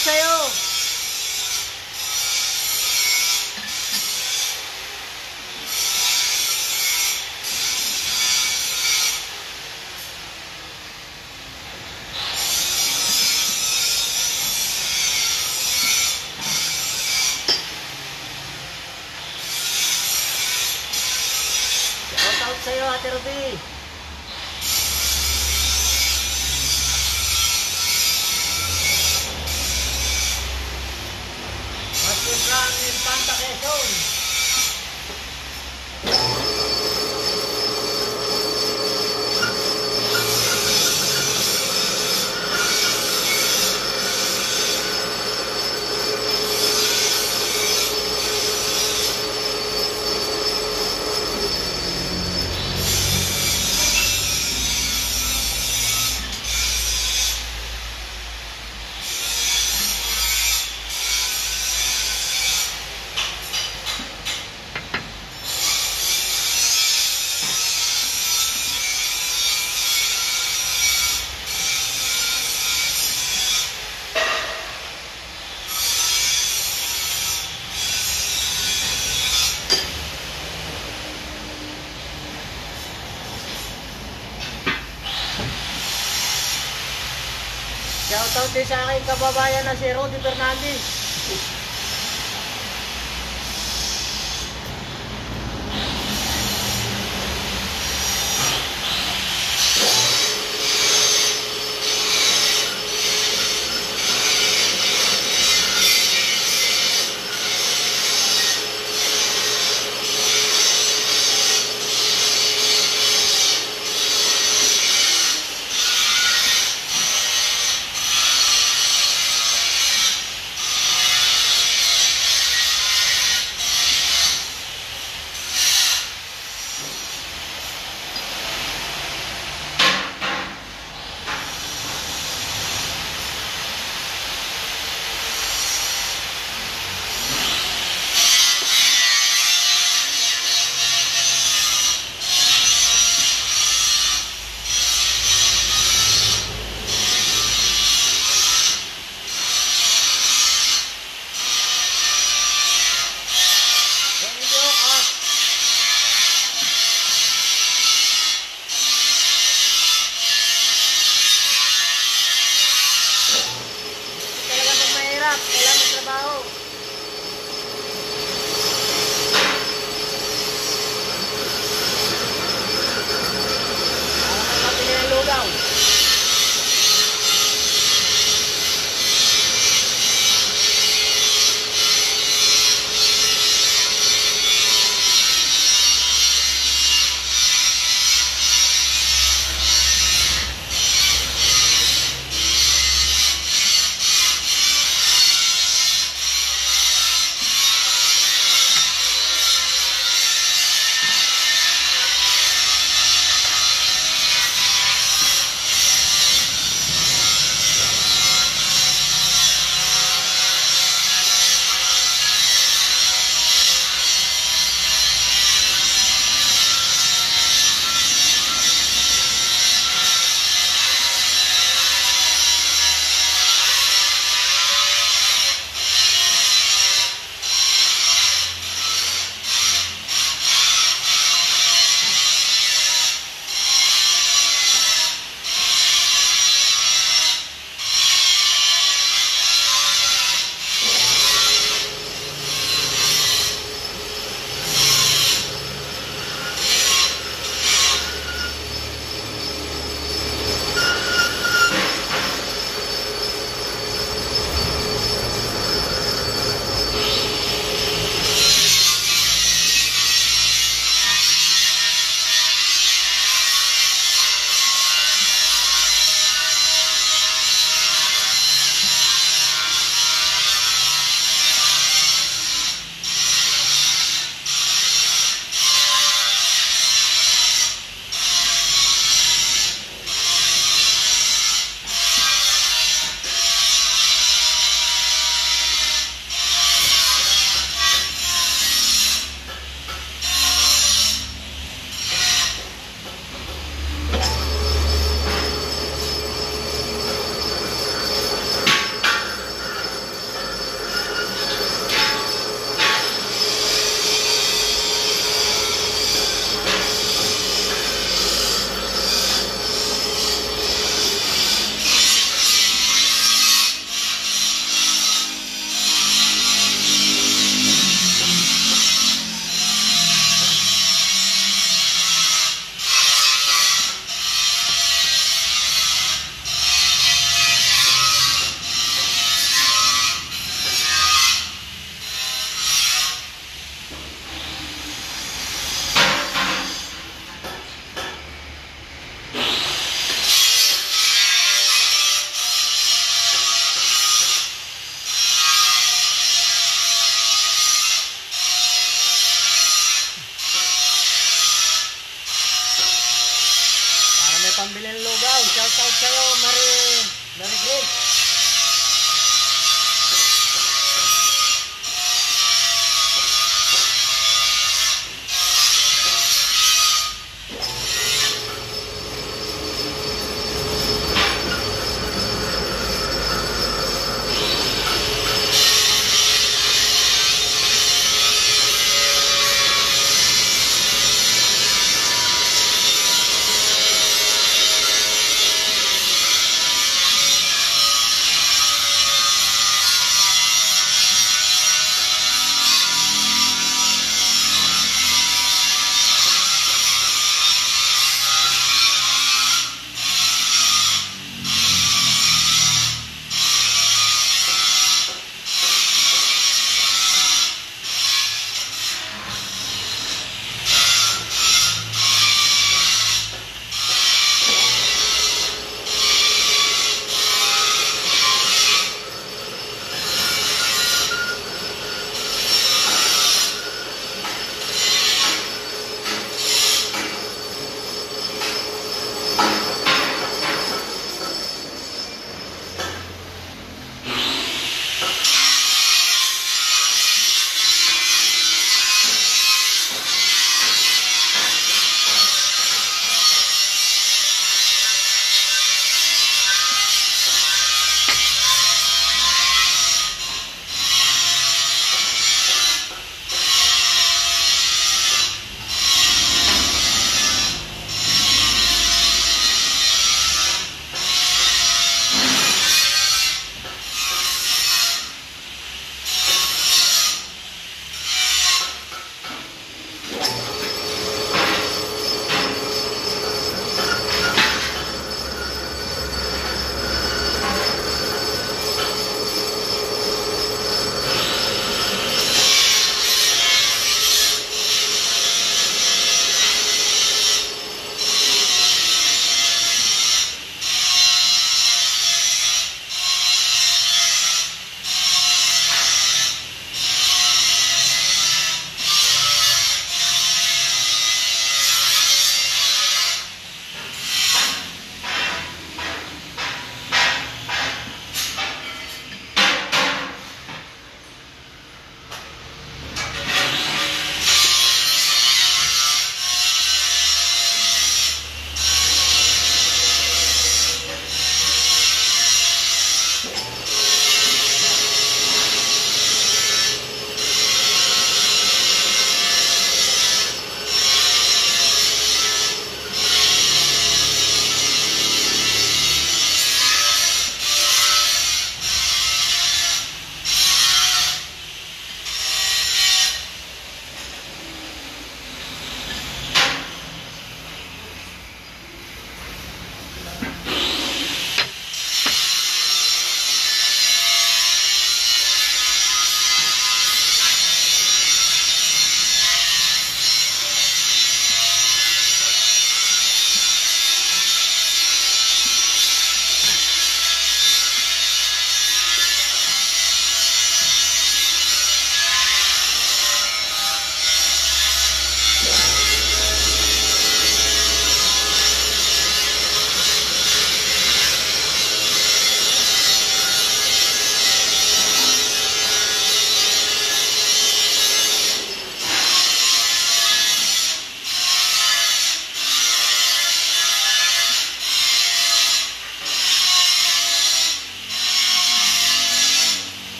있어요. Na si Rodi Fernandez.